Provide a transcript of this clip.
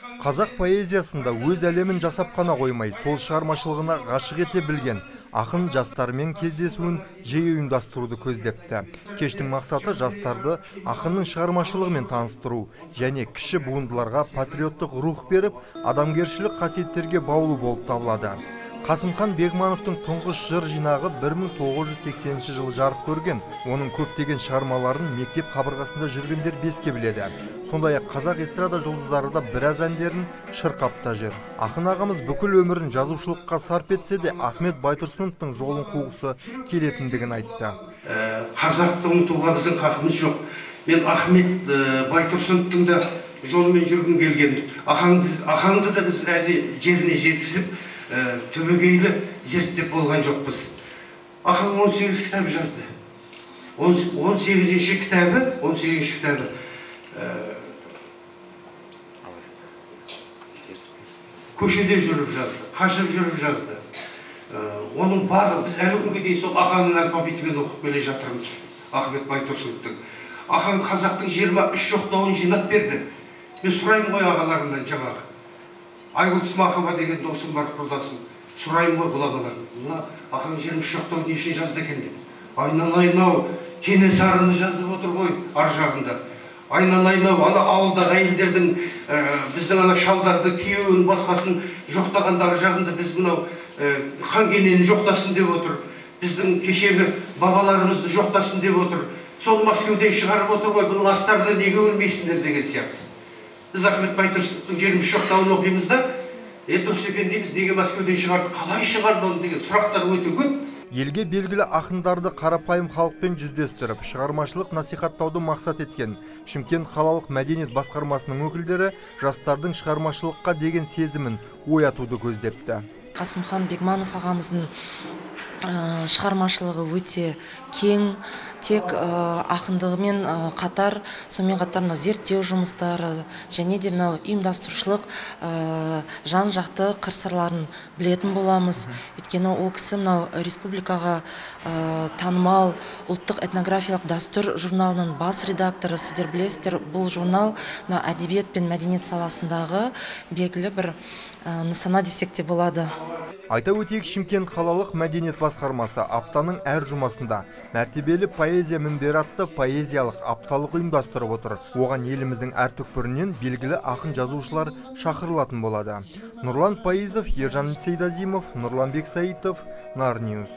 қазақ поэзиясында өз әлемін жасап қана қоймай сол шығармашылығына ғашық ете білген ақын жастармен кездесуін жиі ұйымдастыруды көздепті. Кештің мақсаты жастарды ақынның шығармашылығымен таныстыру және кіші буындыларға патриоттық рух беріп адамгершілік қасиеттерге баулу болып табылады. Қасымхан бегмановтың тұңғыш жыр жинағы 1980 жылы жарық көрген. Оның көптеген шығармаларын мектеп қабырғасында жүргендер беске біледі. Сондай ақ қазақ эстрада жұлдыздары да біраз әндерін шырқап та жүр. Ақын ағамыз бүкіл өмірін жазушылыққа сарп етсе де ахмет байтұрсыновтың жолын қуғысы келетіндігін айтты. Қазақты ұмытуға біздің хақымыз жоқ. Мен ахмет байтұрсыновтың да жолымен жүргім келген. Ахаңды да біз жеріне жеткізіп түбегейлі зерттеп болған жоқпыз. Ақын 18 кітап жазды. 18-ші кітабы 18-ші кітабы. Көшеде жүріп жазды қашып жүріп жазды. Оның барлығы біз әлі күнге дейін сол ахаңның алфавитімен оқып келе жатырмыз ахмет байтұрсыновтың. Ахаң қазақтың жиырма үш жоқтауын жинап берді. Мен сұраймын ғой ағаларымнан жаңағы. Айгүл смақова деген досым бар құрдасым. Сұраймын ғой ғұламалардан мына ахаң жиырма үш жоқтауды не үшін жазды екен деп. Айналайын ау кенесарыны жазып отыр ғой ар жағында. Айналайын ау ана ауылдағы әйелдердің біздің ана шалдарды күйеуін басқасын жоқтағанда ар жағында біз мынау хан кенені жоқтасын деп отыр. Біздің кешегі бабаларымызды жоқтасын деп отыр. Сол мәскеуден шығарып отыр ғой бұның астарына неге өлмейсіңдер деген сияқты. Біз ахмет байтұрсыновтың жиырма үш жоқтауын оқимыз да е дұрыс екен дейміз неге мәскеуден шығарды қалай шығарды оны деген сұрақтар өте көп. Елге белгілі ақындарды қарапайым халықпен жүздестіріп шығармашылық насихаттауды мақсат еткен шымкент қалалық мәдениет басқармасының өкілдері жастардың шығармашылыққа деген сезімін оятуды көздепті. Қасымхан бегманов ағамыздың шығармашылығы өте кең. Тек ақындығымен қатар сонымен қатар мынау зерттеу жұмыстары және де мынау ұйымдастырушылық жан жақты қыр сырларын білетін боламыз. Өйткені ол кісі мынау республикаға танымал ұлттық этнографиялық дәстүр журналының бас редакторы. Сіздер білесіздер бұл журнал мына әдебиет пен мәдениет саласындағы белгілі бір нысана десек те болады. Айта өтейік шымкент қалалық мәдениет басқармасы аптаның әр жұмасында мәртебелі поэзия мінбері атты поэзиялық апталық ұйымдастырып отыр. Оған еліміздің әр түкпірінен белгілі ақын жазушылар шақырылатын болады. Нұрлан пайызов ержан сейдазимов нұрлан бексаитов нар ньюс